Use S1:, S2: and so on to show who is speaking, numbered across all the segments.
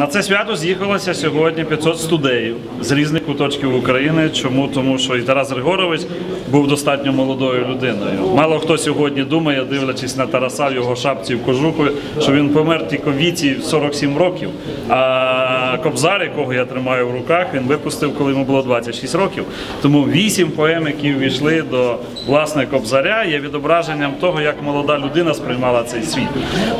S1: На це свято з'їхалося сьогодні 500 студеїв з різних куточків України. Чому? Тому що і Тарас Григорович був достатньо молодою людиною. Мало хто сьогодні думає, дивлячись на Тараса його шапці в кожуху, що він помер тільки віці 47 років. А Кобзар, якого я тримаю в руках, він випустив, коли йому було 26 років. Тому вісім поем, які ввійшли до власне Кобзаря, є відображенням того, як молода людина сприймала цей світ.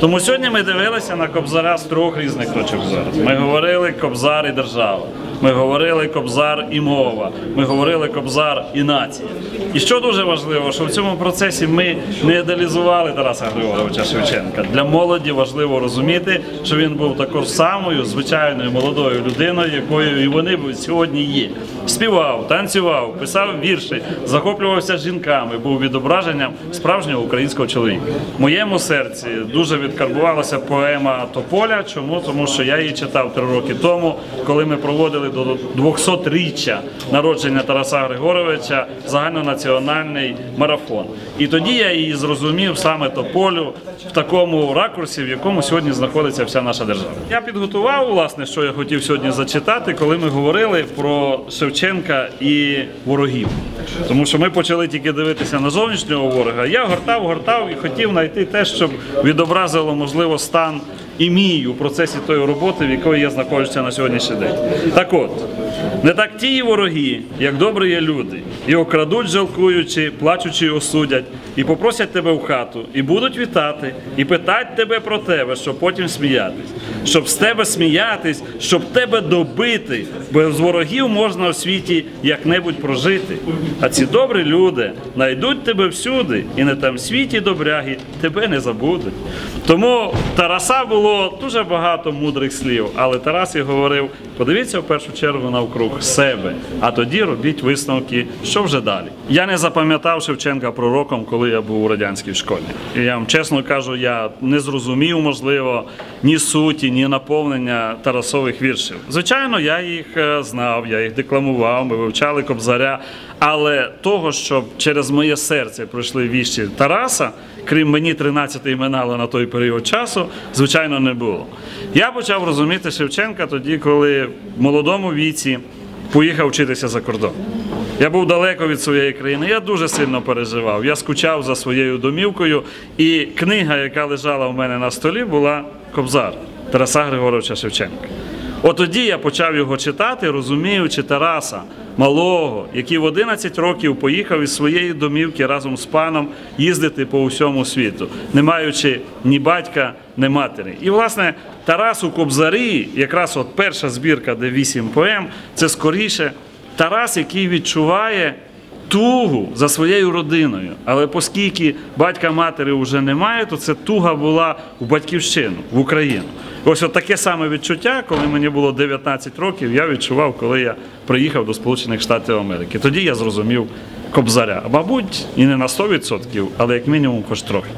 S1: Тому сьогодні ми дивилися на Кобзаря з трьох різних точок зору. Ми говорили Кобзар і держава. Ми говорили Кобзар і мова. Ми говорили Кобзар і нація. І що дуже важливо, що в цьому процесі ми не ідеалізували Тараса Григоровича Шевченка. Для молоді важливо розуміти, що він був також самою звичайною молодою людиною, якою і вони сьогодні є. Співав, танцював, писав вірші, захоплювався жінками, був відображенням справжнього українського чоловіка. В моєму серці дуже відкарбувалася поема Тополя. Чому? Тому що я її читав три роки тому, коли ми проводили до 200-річчя народження Тараса Григоровича загальнонаціональний марафон. І тоді я її зрозумів саме Тополю в такому ракурсі, в якому сьогодні знаходиться вся наша держава. Я підготував, власне, що я хотів сьогодні зачитати, коли ми говорили про Шевченка і ворогів. Тому що ми почали тільки дивитися на зовнішнього ворога. Я гортав, гортав і хотів знайти те, щоб відобразило, можливо, стан і мій у процесі тої роботи, в якої я знаходжуся на сьогоднішній день. Так от, не так ті вороги, як добрі є люди, і окрадуть, жалкуючи, плачучи, осудять, і попросять тебе в хату, і будуть вітати, і питать тебе про тебе, щоб потім сміятись, щоб з тебе сміятись, щоб тебе добити, бо з ворогів можна у світі як-небудь прожити. А ці добрі люди знайдуть тебе всюди, і на там світі добряги тебе не забудуть. Тому Тараса було дуже багато мудрих слів, але Тарас і говорив: подивіться в першу чергу навкруг себе, а тоді робіть висновки, що вже далі. Я не запам'ятав Шевченка пророком, коли я був у радянській школі. І я вам чесно кажу, я не зрозумів, можливо, ні суті, ні наповнення Тарасових віршів. Звичайно, я їх е, знав, я їх декламував, ми вивчали Кобзаря. Але того, щоб через моє серце пройшли віщі Тараса, крім мені 13 минало на той період часу, звичайно, не було. Я почав розуміти Шевченка тоді, коли в молодому віці поїхав вчитися за кордон. Я був далеко від своєї країни, я дуже сильно переживав. Я скучав за своєю домівкою, і книга, яка лежала в мене на столі, була Кобзар Тараса Григоровича Шевченка. От тоді я почав його читати, розуміючи Тараса малого, який в 11 років поїхав із своєї домівки разом з паном їздити по всьому світу, не маючи ні батька, ні матері. І власне Тарас у Кобзарі, якраз от перша збірка, де вісім поем, це скоріше Тарас, який відчуває тугу за своєю родиною. Але оскільки батька матері вже немає, то це туга була в батьківщину, в Україну. Ось от таке саме відчуття, коли мені було 19 років, я відчував, коли я приїхав до Сполучених Штатів Америки. Тоді я зрозумів Кобзаря. Мабуть, і не на 100%, але як мінімум хоч трохи.